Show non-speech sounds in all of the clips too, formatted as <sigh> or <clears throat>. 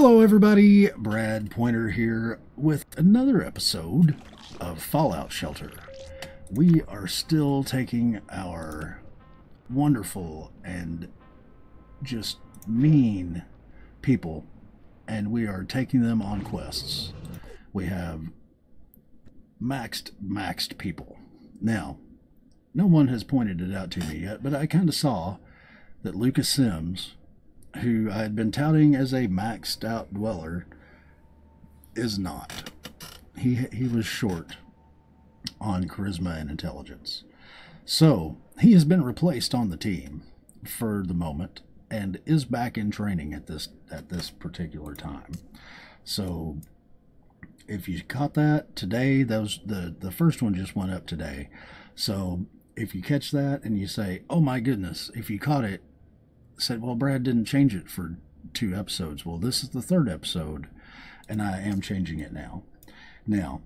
Hello, everybody. Brad Poynter here with another episode of Fallout Shelter. We are still taking our wonderful and just mean people and we are taking them on quests. We have maxed, maxed people. Now, no one has pointed it out to me yet, but I kind of saw that Lucas Sims, who I had been touting as a maxed out dweller, is not. He he was short on charisma and intelligence. So he has been replaced on the team for the moment and is back in training at this at this particular time. So if you caught that today, those the the first one just went up today. So if you catch that and you say, "Oh my goodness," if you caught it, said, "Well, Brad didn't change it for two episodes." Well, this is the third episode, and I am changing it now. Now,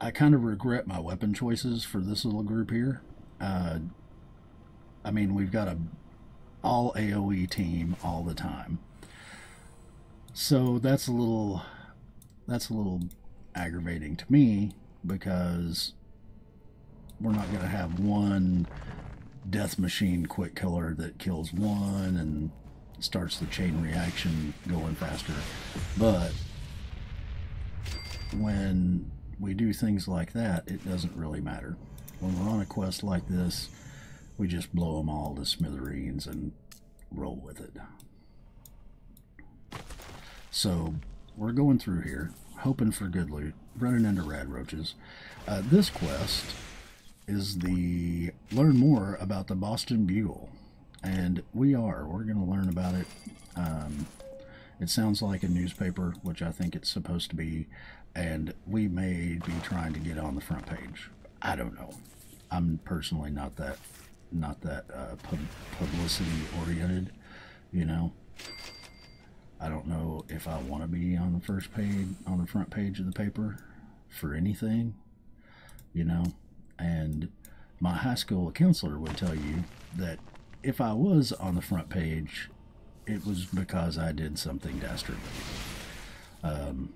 I kind of regret my weapon choices for this little group here. Uh, I mean, we've got a all AoE team all the time. So that's a little that's a little aggravating to me because we're not going to have one death machine quick killer that kills one and starts the chain reaction going faster. But when we do things like that, it doesn't really matter. When we're on a quest like this, we just blow them all to smithereens and roll with it. So we're going through here, hoping for good loot, running into rad roaches. Uh, this quest is the learn more about the Boston Bugle, and we are. We're going to learn about it. Um, it sounds like a newspaper, which I think it's supposed to be, and we may be trying to get on the front page. I don't know. I'm personally not that not that uh, pub publicity oriented, you know. I don't know if I want to be on the first page, on the front page of the paper for anything, you know. And my high school counselor would tell you that if I was on the front page, it was because I did something dastardly. Um,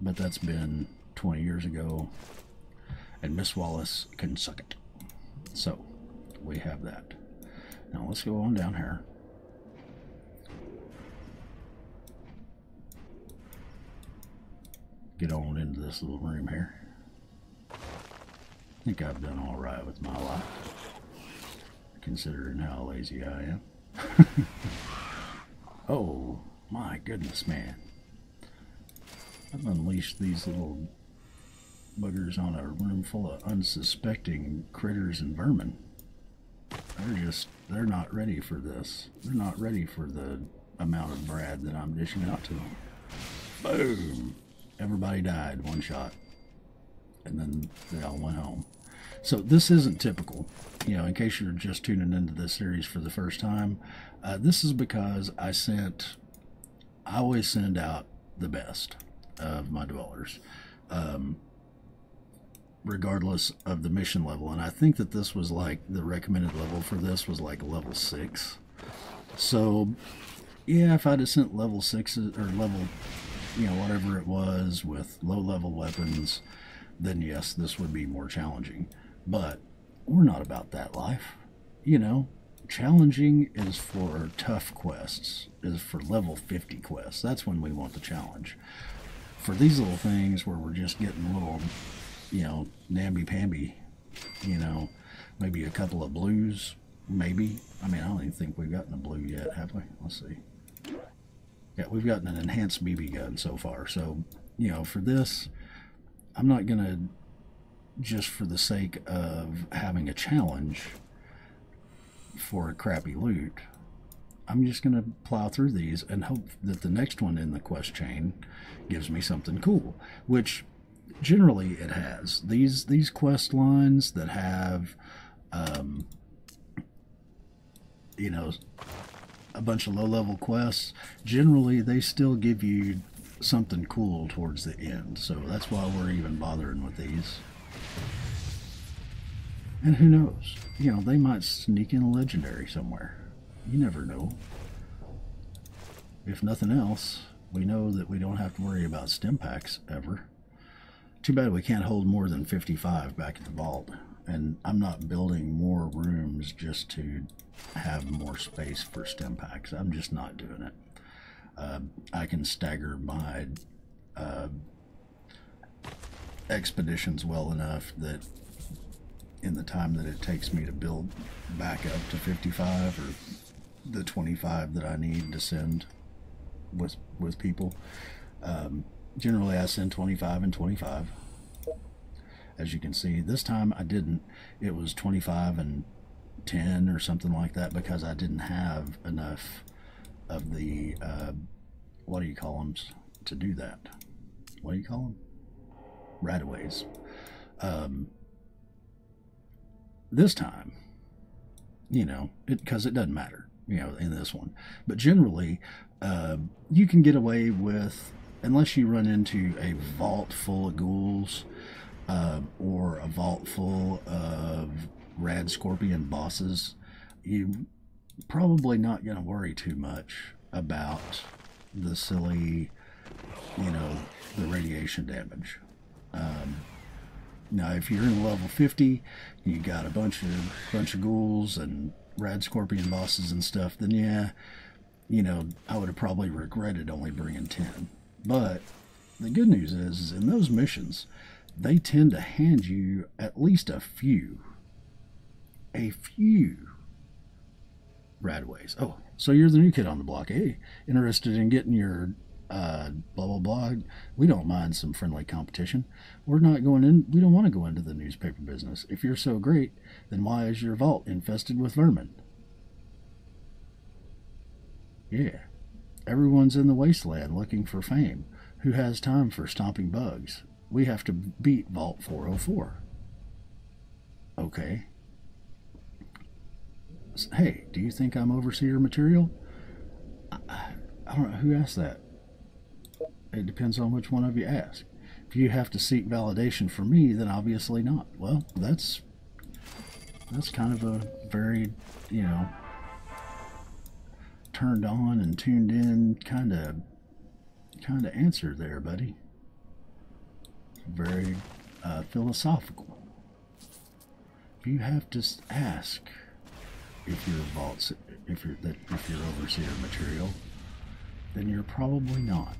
but that's been 20 years ago, and Miss Wallace can suck it. So, we have that. Now let's go on down here. Get on into this little room here. I think I've done all right with my life, considering how lazy I am. <laughs> oh, my goodness, man. I've unleashed these little buggers on a room full of unsuspecting critters and vermin. They're just, they're not ready for this. They're not ready for the amount of Brad that I'm dishing out to them. Boom! Everybody died, one shot. And then they all went home. So this isn't typical. You know, in case you're just tuning into this series for the first time, uh, this is because I sent, I always send out the best of my dwellers. Um, regardless of the mission level. And I think that this was like the recommended level for this was like level six. So, yeah, if I'd have sent level sixes or level, you know, whatever it was with low level weapons, then yes, this would be more challenging. But we're not about that life. You know, challenging is for tough quests, is for level 50 quests. That's when we want the challenge. For these little things where we're just getting a little you know, namby-pamby, you know, maybe a couple of blues, maybe. I mean, I don't even think we've gotten a blue yet, have we? Let's see. Yeah, we've gotten an enhanced BB gun so far. So, you know, for this, I'm not going to, just for the sake of having a challenge for a crappy loot, I'm just going to plow through these and hope that the next one in the quest chain gives me something cool, which generally it has. These these quest lines that have um, you know a bunch of low level quests generally they still give you something cool towards the end so that's why we're even bothering with these and who knows you know they might sneak in a legendary somewhere you never know if nothing else We know that we don't have to worry about stimpaks ever. Too bad we can't hold more than 55 back at the vault. And I'm not building more rooms just to have more space for stimpaks. I'm just not doing it. Uh, I can stagger my uh, expeditions well enough that in the time that it takes me to build back up to 55 or the 25 that I need to send with with people. Um, generally, I send 25 and 25. As you can see, this time I didn't. It was 25 and 10 or something like that because I didn't have enough of the, uh, what do you call them, to do that. What do you call them? Radaways. Um, this time, you know, because it, it, doesn't matter, you know, in this one. But generally, uh, you can get away with, unless you run into a vault full of ghouls uh, or a vault full of rad scorpion bosses, you probably not going to worry too much about the silly, you know, the radiation damage. Um, now, if you're in level 50, you got a bunch of bunch of ghouls and rad scorpion bosses and stuff, then yeah, you know, I would have probably regretted only bringing 10. But the good news is, is in those missions, they tend to hand you at least a few, a few radaways. Oh, so you're the new kid on the block. Hey, interested in getting your uh, blah blah blah. We don't mind some friendly competition. We're not going in. We don't want to go into the newspaper business. If you're so great, then why is your vault infested with vermin? Yeah, everyone's in the wasteland looking for fame. Who has time for stomping bugs? We have to beat Vault 404. Okay. Hey, do you think I'm overseer material? I, I don't know who asked that. It depends on which one of you ask. If you have to seek validation from me, then obviously not. Well, that's that's kind of a very, you know, turned on and tuned in kind of kind of answer there, buddy. Very uh, philosophical. If you have to ask if you're vaults, if you're that if you're overseer material, then you're probably not.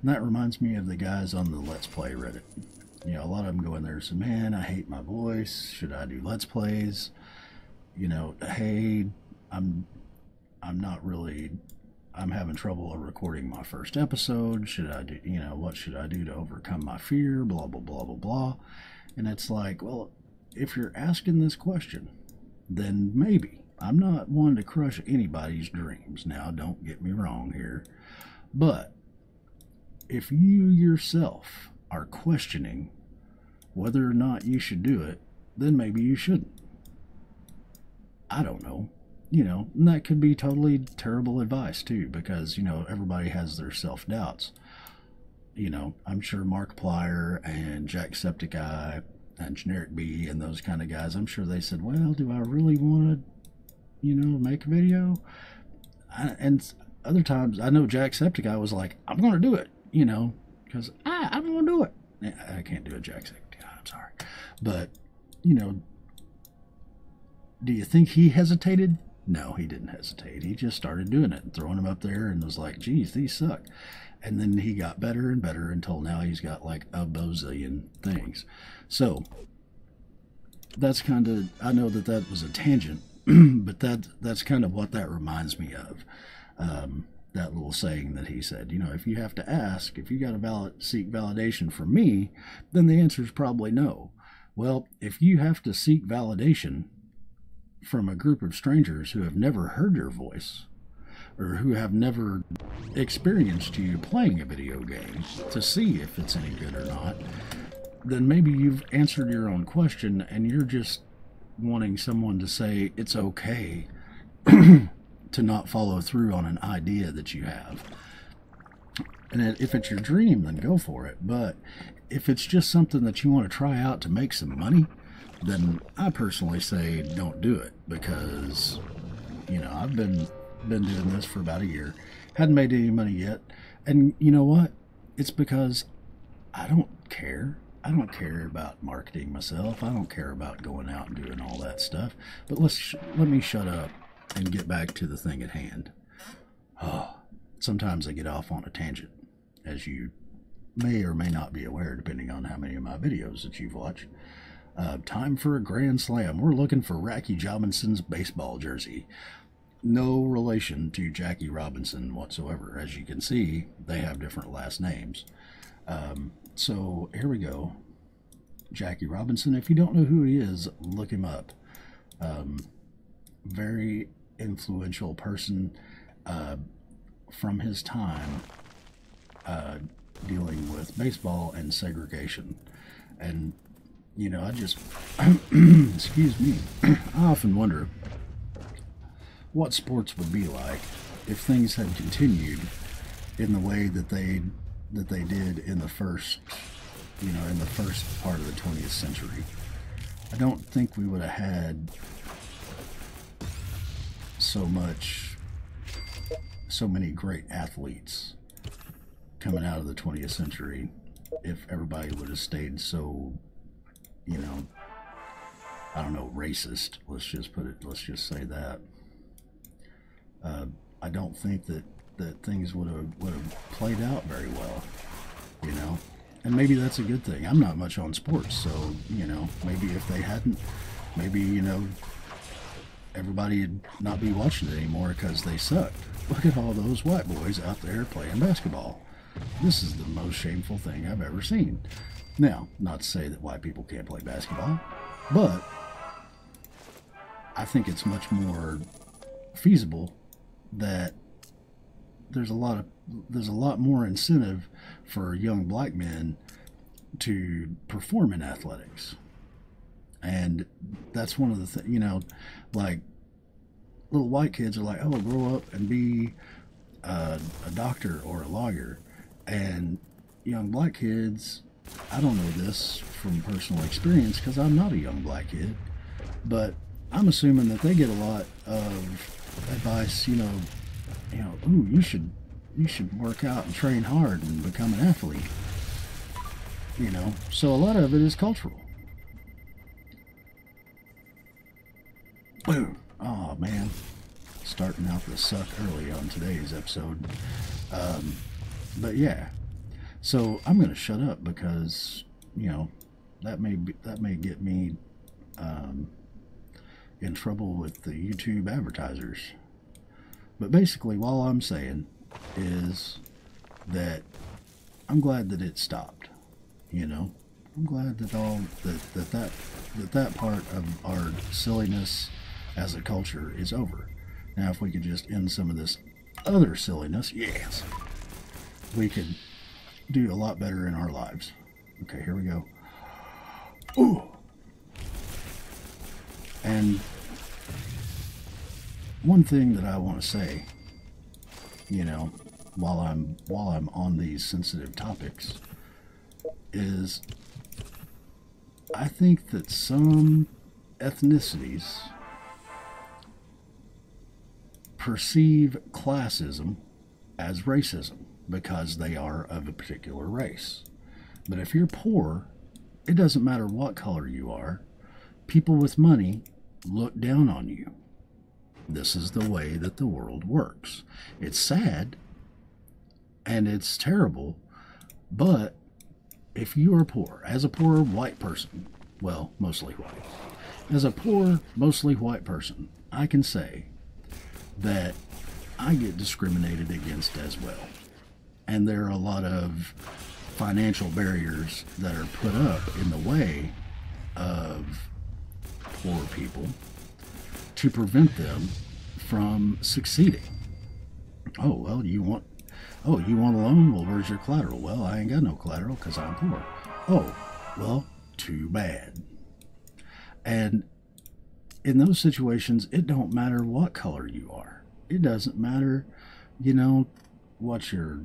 And that reminds me of the guys on the Let's Play Reddit. You know, a lot of them go in there and say, man, I hate my voice. Should I do Let's Plays? You know, hey, I'm I'm not really I'm having trouble recording my first episode. Should I do, you know, what should I do to overcome my fear? Blah, blah, blah, blah, blah. And it's like, well, if you're asking this question, then maybe. I'm not one to crush anybody's dreams. Now, don't get me wrong here. But if you yourself are questioning whether or not you should do it, then maybe you shouldn't. I don't know. You know, and that could be totally terrible advice too, because, you know, everybody has their self doubts. You know, I'm sure Mark Markiplier and Jacksepticeye and Generic B and those kind of guys, I'm sure they said, well, do I really want to, you know, make a video? and other times, I know Jacksepticeye was like, I'm going to do it you know, because I, I don't want to do it. Eh, I can't do a Jacksepticeye. I'm sorry. But, you know, do you think he hesitated? No, he didn't hesitate. He just started doing it and throwing them up there and was like, geez, these suck. And then he got better and better until now he's got like a bazillion things. So that's kind of, I know that that was a tangent, <clears throat> but that that's kind of what that reminds me of. Um, that little saying that he said. You know, if you have to ask, if you got to valid, seek validation from me, then the answer is probably no. Well, if you have to seek validation from a group of strangers who have never heard your voice or who have never experienced you playing a video game to see if it's any good or not, then maybe you've answered your own question and you're just wanting someone to say it's okay <clears throat> to not follow through on an idea that you have. And if it's your dream, then go for it. But if it's just something that you want to try out to make some money, then I personally say don't do it because, you know, I've been been doing this for about a year, Hadn't made any money yet. And you know what? It's because I don't care. I don't care about marketing myself. I don't care about going out and doing all that stuff. But let's let me shut up and get back to the thing at hand. Oh, sometimes I get off on a tangent, as you may or may not be aware, depending on how many of my videos that you've watched. Uh, time for a grand slam. We're looking for Racky Robinson's baseball jersey. No relation to Jackie Robinson whatsoever. As you can see, they have different last names. Um, so here we go. Jackie Robinson. If you don't know who he is, look him up. Um, very influential person uh, from his time uh, dealing with baseball and segregation. And, you know, I just, <clears throat> excuse me, <clears throat> I often wonder what sports would be like if things had continued in the way that they that they did in the first you know in the first part of the 20th century. I don't think we would have had so much so many great athletes coming out of the 20th century if everybody would have stayed so you know i don't know racist. Let's just put it let's just say that. Uh, i don't think that that things would have would have played out very well you know? And maybe that's a good thing. I'm not much on sports so you know maybe if they hadn't maybe you know everybody would not be watching it anymore because they sucked. Look at all those white boys out there playing basketball. This is the most shameful thing i've ever seen. Now not to say that white people can't play basketball but i think it's much more feasible that there's a lot of there's a lot more incentive for young black men to perform in athletics. And that's one of the things you know like little white kids are like oh grow up and be a, a doctor or a lawyer. And young black kids i don't know this from personal experience because i'm not a young black kid but i'm assuming that they get a lot of advice you know you know, ooh, you should you should work out and train hard and become an athlete. You know, so a lot of it is cultural. Boom. Oh man, starting out the suck early on today's episode. Um, but yeah, so I'm gonna shut up because you know that may be, that may get me um, in trouble with the YouTube advertisers. But basically, all I'm saying is that I'm glad that it stopped. You know, I'm glad that all that that that that, that part of our silliness as a culture is over. Now, if we could just end some of this other silliness, yes, we could do a lot better in our lives. Okay, here we go. Ooh. And one thing that I want to say, you know, while I'm while I'm on these sensitive topics, is I think that some ethnicities perceive classism as racism because they are of a particular race. But if you're poor, it doesn't matter what color you are, people with money look down on you. This is the way that the world works. It's sad and it's terrible, but if you are poor, as a poor white person, well, mostly white, as a poor, mostly white person, I can say that I get discriminated against as well. And there are a lot of financial barriers that are put up in the way of poor people to prevent them from succeeding. Oh, well, you want, oh, you want a loan? Well, where's your collateral? Well, I ain't got no collateral because I'm poor. Oh, well, too bad. And in those situations, it don't matter what color you are. It doesn't matter, you know, what your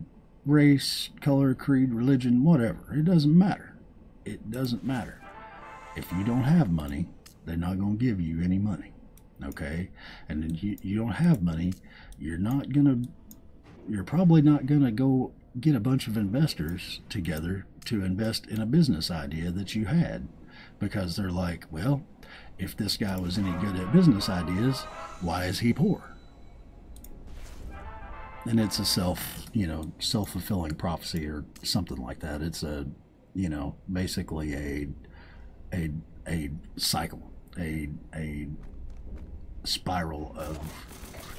race, color, creed, religion, whatever. It doesn't matter. It doesn't matter. If you don't have money, they're not going to give you any money. Okay? And you, you don't have money, you're not to you're probably not to go get a bunch of investors together to invest in a business idea that you had because they're like, well, if this guy was any good at business ideas, why is he poor? And it's a self, you know, self-fulfilling prophecy or something like that. It's a, you know, basically a a a cycle, a a spiral of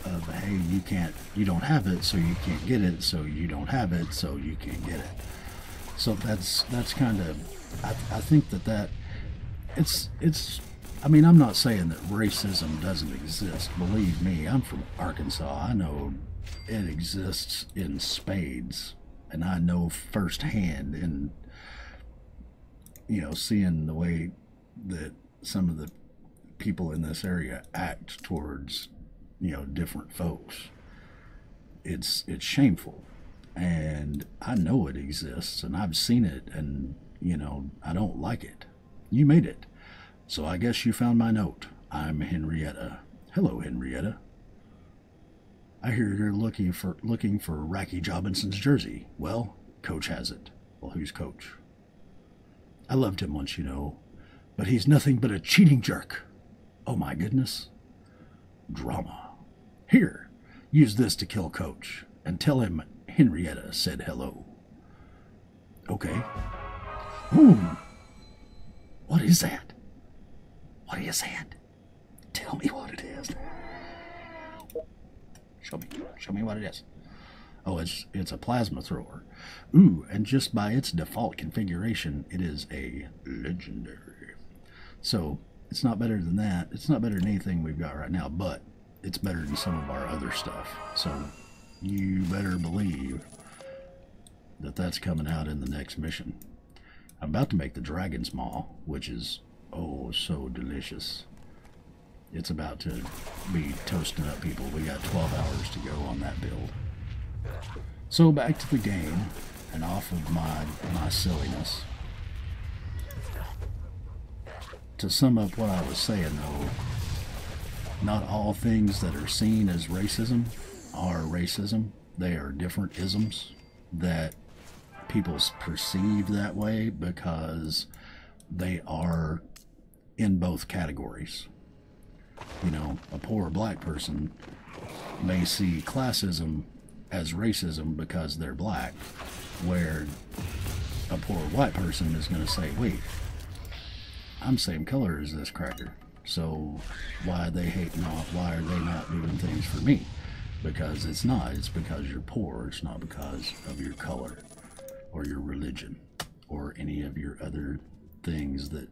of hey, you can't, you don't have it, so you can't get it, so you don't have it, so you can't get it. So that's that's kind of, I, I think that that it's it's. I mean, I'm not saying that racism doesn't exist. Believe me, I'm from Arkansas. I know it exists in spades, and I know firsthand in you know seeing the way that some of the people in this area act towards you know different folks it's it's shameful. And i know it exists and i've seen it and you know i don't like it. You made it. So i guess you found my note. I'm henrietta. Hello henrietta. I hear you're looking for looking for racky jobinson's jersey. Well coach has it. Well who's coach? I loved him once you know but he's nothing but a cheating jerk oh my goodness drama here, use this to kill Coach and tell him Henrietta said hello. Okay. Hmm. What is that? What is that? Tell me what it is. Show me. Show me what it is. Oh, it's it's a plasma thrower. Ooh, and just by its default configuration, it is a legendary. So it's not better than that. It's not better than anything we've got right now, but it's better than some of our other stuff. So you better believe that that's coming out in the next mission. I'm about to make the Dragon's Maw, which is, oh, so delicious. It's about to be toasting up people. We got 12 hours to go on that build. So back to the game and off of my, my silliness. To sum up what I was saying, though, not all things that are seen as racism are racism. They are different isms that people perceive that way because they are in both categories. You know, a poor black person may see classism as racism because they're black, where a poor white person is going to say, wait, I'm same color as this cracker. So why they hate not? Why are they not doing things for me? Because it's not. It's because you're poor. It's not because of your color or your religion or any of your other things that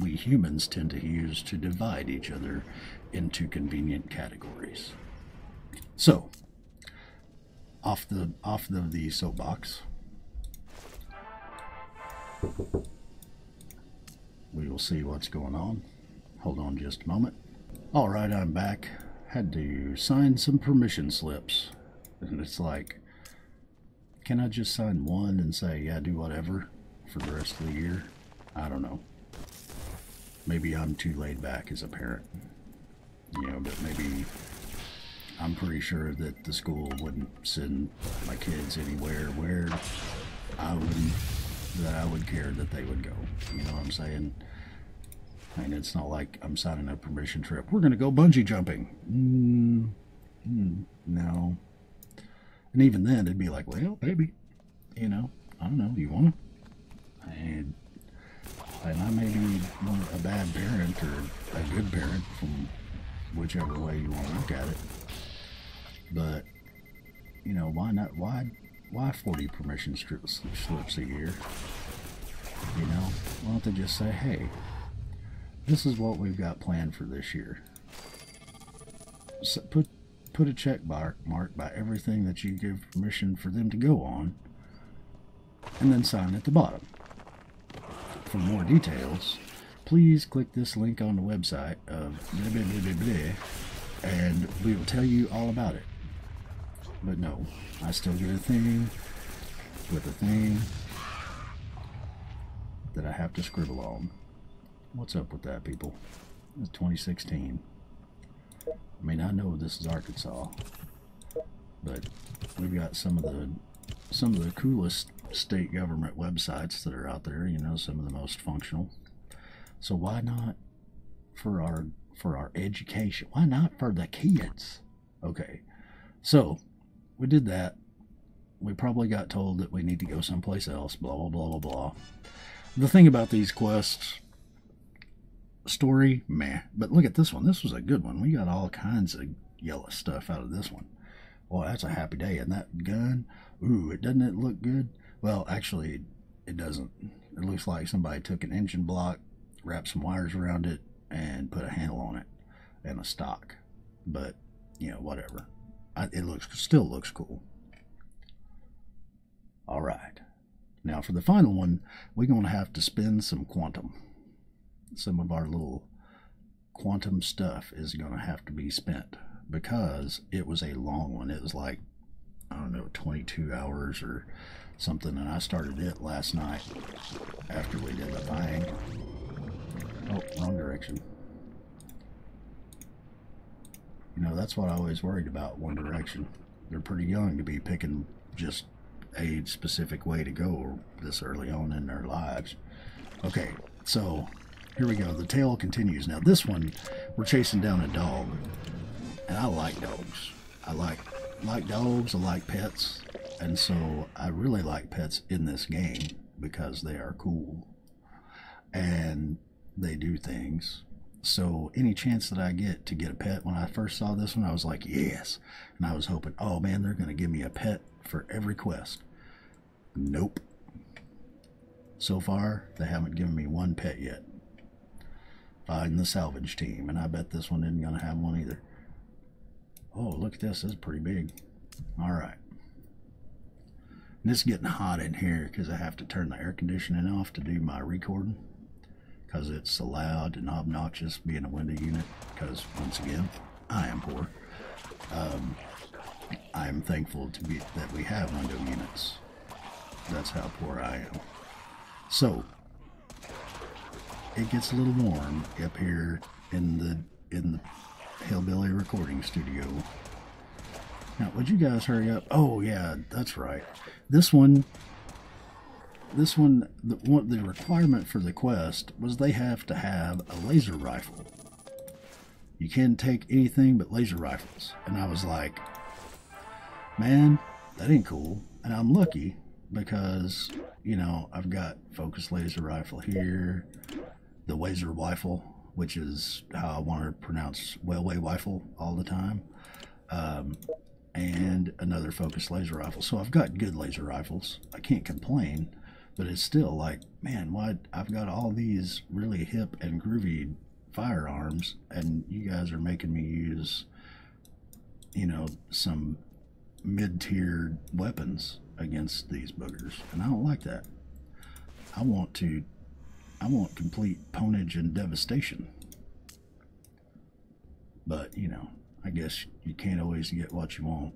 we humans tend to use to divide each other into convenient categories. So, off the off the, the soapbox, we will see what's going on. Hold on just a moment. All right, I'm back. Had to sign some permission slips. And it's like, can I just sign one and say, yeah, do whatever for the rest of the year? I don't know. Maybe I'm too laid back as a parent. You know, but maybe I'm pretty sure that the school wouldn't send my kids anywhere where I would that I would care that they would go. You know what I'm saying? And it's not like I'm signing a permission trip. We're going to go bungee jumping. Mm, mm, no. And even then, it'd be like, well, maybe. You know, I don't know. You want to? And, and I may be a bad parent or a good parent from whichever way you want to look at it. But, you know, why not? Why, why 40 permission slips, slips a year? You know, why don't they just say, hey, this is what we've got planned for this year. So put put a check mark mark by everything that you give permission for them to go on, and then sign at the bottom. For more details, please click this link on the website of blah, blah, blah, blah, blah, and we will tell you all about it. But no, I still get a thing with a thing that I have to scribble on. What's up with that, people? It's 2016. I mean, I know this is Arkansas, but we've got some of the some of the coolest state government websites that are out there. You know, some of the most functional. So why not for our for our education? Why not for the kids? Okay, so we did that. We probably got told that we need to go someplace else. Blah blah blah blah blah. The thing about these quests story, meh. But look at this one. This was a good one. We got all kinds of yellow stuff out of this one. Well, that's a happy day. And that gun, ooh, it doesn't it look good? Well, actually, it doesn't. It looks like somebody took an engine block, wrapped some wires around it, and put a handle on it and a stock. But, you know, whatever. It looks still looks cool. All right. Now, for the final one, we're going to have to spend some quantum some of our little quantum stuff is going to have to be spent because it was a long one. It was like, I don't know, 22 hours or something. And I started it last night after we did the thing. Oh, wrong direction. You know, that's what I always worried about, One Direction. They're pretty young to be picking just a specific way to go this early on in their lives. Okay, so here we go. The tale continues. Now, this one, we're chasing down a dog. And I like dogs. I like like dogs. I like pets. And so I really like pets in this game because they are cool. And they do things. So any chance that I get to get a pet, when I first saw this one, I was like, yes. And I was hoping, oh man, they're going to give me a pet for every quest. Nope. So far, they haven't given me one pet yet uh, find the salvage team. And I bet this one isn't going to have one either. Oh, look at this. This is pretty big. All right. And it's getting hot in here because I have to turn the air conditioning off to do my recording because it's loud and obnoxious being a window unit because, once again, I am poor. Um, I am thankful to be that we have window units. That's how poor I am. So, it gets a little warm up here in the in the hillbilly recording studio. Now, would you guys hurry up? Oh yeah, that's right. This one, this one, the one the requirement for the quest was they have to have a laser rifle. You can't take anything but laser rifles, and I was like, man, that ain't cool. And I'm lucky because you know I've got focus laser rifle here the Wazer rifle, which is how I want to pronounce Whaleway rifle all the time, um, and another focus laser rifle. So I've got good laser rifles. I can't complain, but it's still like, man, why I've got all these really hip and groovy firearms, and you guys are making me use, you know, some mid-tier weapons against these boogers, and I don't like that. I want to I want complete ponage and devastation. But, you know, I guess you can't always get what you want.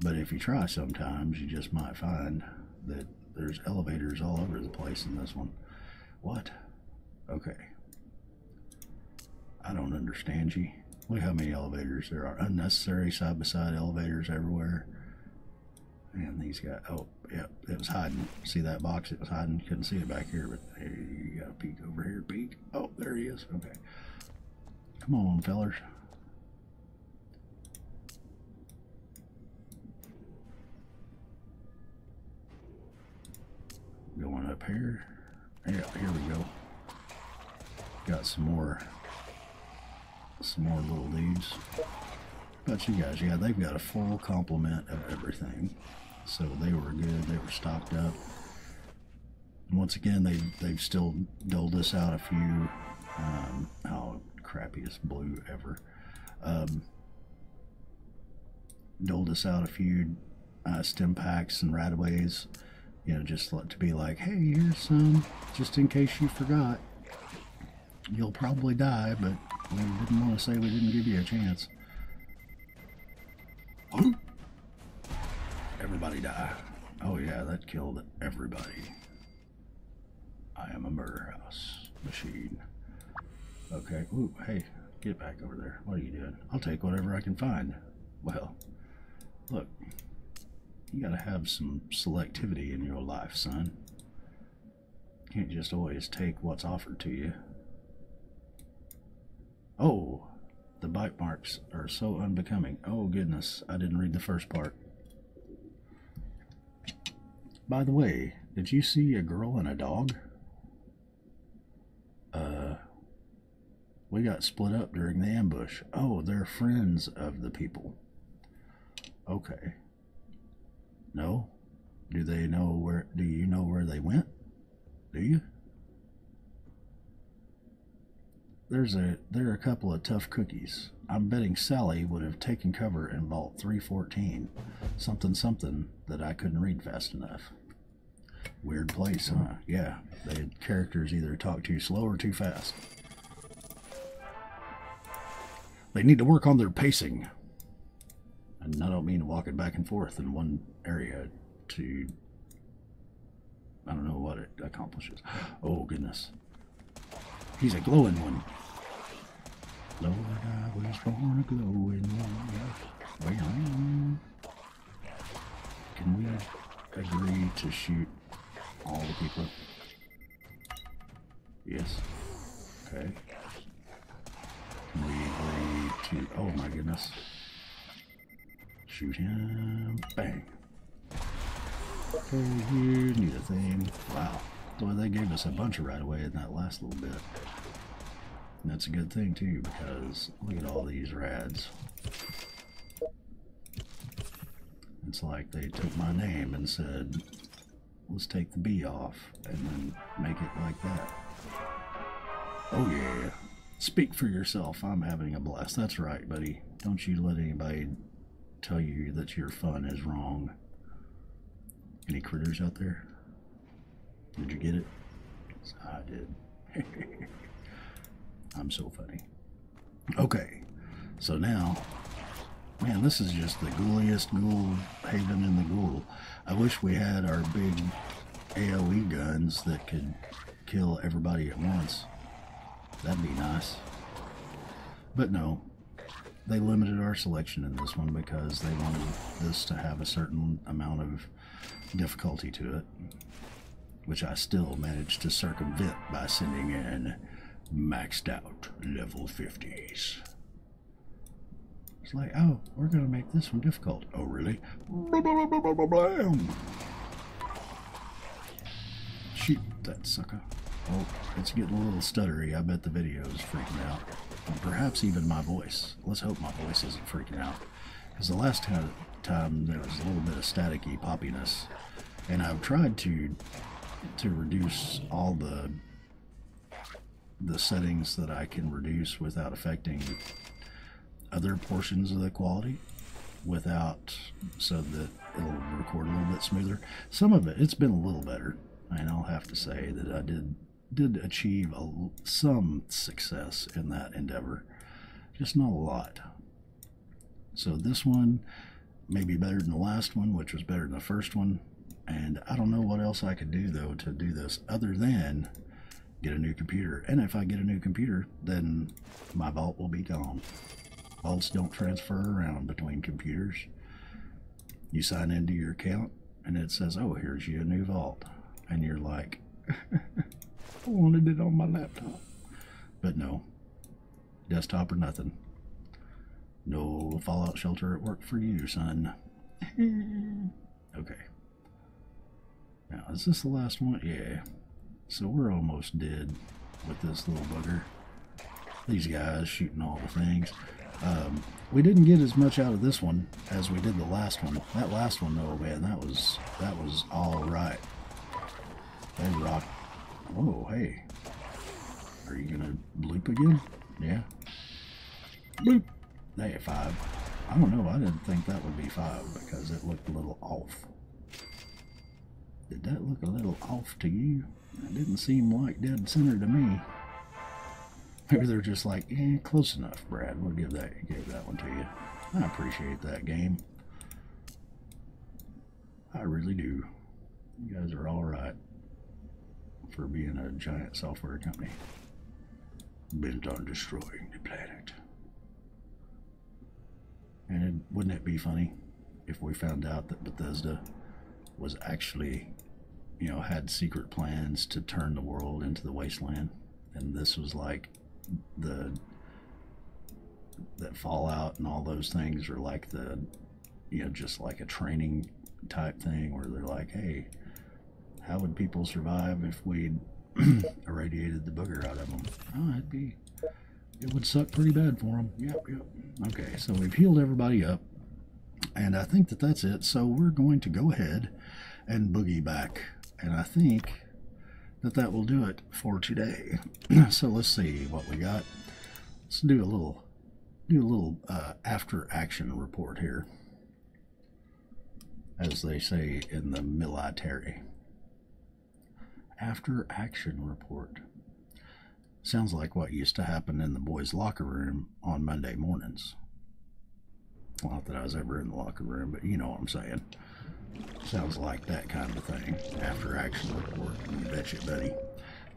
But if you try sometimes, you just might find that there's elevators all over the place in this one. What? Okay. I don't understand you. Look how many elevators there are. Unnecessary side-by-side -side elevators everywhere. And these guys, oh, Yep, it was hiding. See that box? It was hiding. Couldn't see it back here, but hey, you got to peek over here. Peek. Oh, there he is. Okay. Come on, fellers. Going up here. Yeah, here we go. Got some more, some more little dudes. But you guys, yeah, they've got a full complement of everything so they were good. They were stocked up. And once again, they they've still doled us out a few. Um, oh, crappiest blue ever. Um, doled us out a few uh, packs and radaways. You know, just to be like, hey, here's some, um, just in case you forgot. You'll probably die, but we didn't want to say we didn't give you a chance. Everybody die. Oh yeah, that killed everybody. I am a murder house machine. Okay. Ooh, hey, get back over there. What are you doing? I'll take whatever I can find. Well, Look, you gotta have some selectivity in your life, son. You can't just always take what's offered to you. Oh, the bite marks are so unbecoming. Oh, goodness, I didn't read the first part. By the way, did you see a girl and a dog? Uh, we got split up during the ambush. Oh, they're friends of the people. Okay. No? Do they know where, do you know where they went? Do you? There's a, there are a couple of tough cookies. I'm betting Sally would have taken cover in Vault 314. Something something that I couldn't read fast enough. Weird place, huh? Yeah, the characters either talk too slow or too fast. They need to work on their pacing. And I don't mean walking back and forth in one area to... I don't know what it accomplishes. Oh, goodness. He's a glowing one. Lord, I was born a glowing one. Can we agree to shoot all the people? Yes. Okay. Can we agree to... Oh my goodness. Shoot him. Bang. Okay, here, need a thing. Wow. Boy, they gave us a bunch of radaway in that last little bit. And that's a good thing too, because look at all these rads. It's like they took my name and said, let's take the B off and then make it like that. Oh yeah. Speak for yourself. I'm having a blast. That's right, buddy. Don't you let anybody tell you that your fun is wrong. Any critters out there? Did you get it? I did. <laughs> I'm so funny. Okay, so now, man, this is just the ghouliest ghoul haven in the ghoul. I wish we had our big AoE guns that could kill everybody at once. That'd be nice. But no, they limited our selection in this one because they wanted this to have a certain amount of difficulty to it, which I still managed to circumvent by sending in maxed out level 50s. It's like, oh, we're going to make this one difficult. Oh, really? Blam! Shoot that sucker. Oh, it's getting a little stuttery. I bet the video is freaking out. Perhaps even my voice. Let's hope my voice isn't freaking out. Because the last time, time there was a little bit of staticky poppiness. And I've tried to to reduce all the the settings that I can reduce without affecting other portions of the quality without so that it'll record a little bit smoother. Some of it, it's been a little better, and I'll have to say that I did did achieve a, some success in that endeavor, just not a lot. So this one may be better than the last one, which was better than the first one, and I don't know what else I could do though to do this other than get a new computer. And if I get a new computer, then my vault will be gone. Vaults don't transfer around between computers. You sign into your account and it says, oh, here's you a new vault. And you're like, <laughs> I wanted it on my laptop. But no, desktop or nothing. No Fallout shelter at work for you, son. <laughs> okay. Now, is this the last one? Yeah. So we're almost dead with this little bugger. These guys shooting all the things. Um, we didn't get as much out of this one as we did the last one. That last one, though, man, that was that was all right. They rock. Oh, hey. Are you gonna bloop again? Yeah. Bloop. Hey, five. I don't know. I didn't think that would be five because it looked a little off. Did that look a little off to you? It didn't seem like dead center to me. Maybe they're just like, eh, close enough, Brad. We'll give that give that one to you. I appreciate that game. I really do. You guys are all right for being a giant software company bent on destroying the planet. And it, wouldn't it be funny if we found out that Bethesda was actually, you know, had secret plans to turn the world into the wasteland, and this was like the that Fallout and all those things are like the, you know, just like a training type thing where they're like, hey, how would people survive if we <clears throat> irradiated the booger out of them? Oh, it'd be, it would suck pretty bad for them. Yep, yep. Okay, so we've healed everybody up, and I think that that's it. So we're going to go ahead and boogie back, and I think that that will do it for today. <clears throat> so let's see what we got. Let's do a little do a little uh, after action report here, as they say in the military. After action report. Sounds like what used to happen in the boys' locker room on Monday mornings. Not that I was ever in the locker room, but you know what I'm saying. Sounds like that kind of thing. After action report. You betcha, buddy.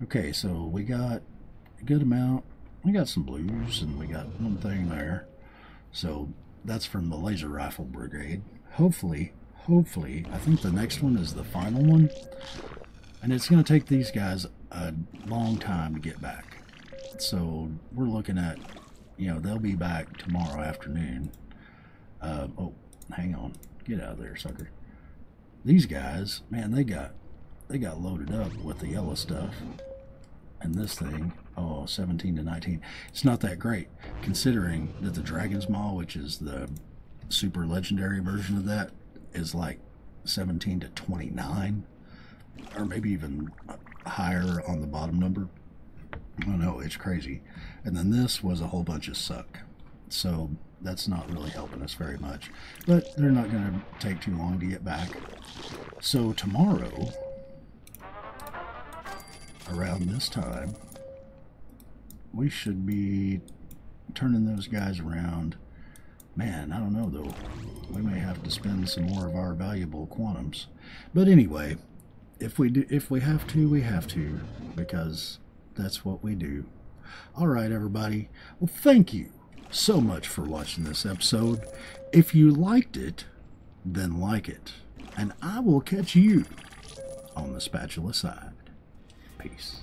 Okay, so we got a good amount we got some blues and we got one thing there. So that's from the Laser Rifle Brigade. Hopefully, hopefully, I think the next one is the final one. And it's going to take these guys a long time to get back. So we're looking at, you know, they'll be back tomorrow afternoon. Uh, oh, hang on. Get out of there, sucker. These guys, man, they got they got loaded up with the yellow stuff and this thing, oh, 17 to 19. It's not that great, considering that the Dragon's Maw, which is the super legendary version of that, is like 17 to 29, or maybe even higher on the bottom number. I don't know, it's crazy. And then this was a whole bunch of suck. So that's not really helping us very much. But they're not going to take too long to get back. So tomorrow, around this time, we should be turning those guys around. Man, I don't know though. We may have to spend some more of our valuable quantums. But anyway, if we do if we have to, we have to because that's what we do. All right, everybody. Well, thank you so much for watching this episode. If you liked it, then like it. And I will catch you on the spatula side. Peace.